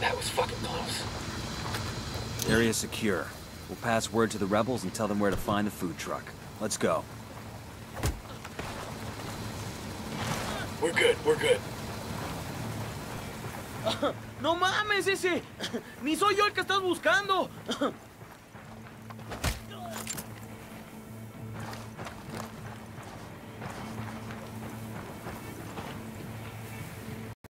That was fucking close. Area secure. We'll pass word to the rebels and tell them where to find the food truck. Let's go. We're good, we're good. No mames ese. Ni soy yo el que estás buscando.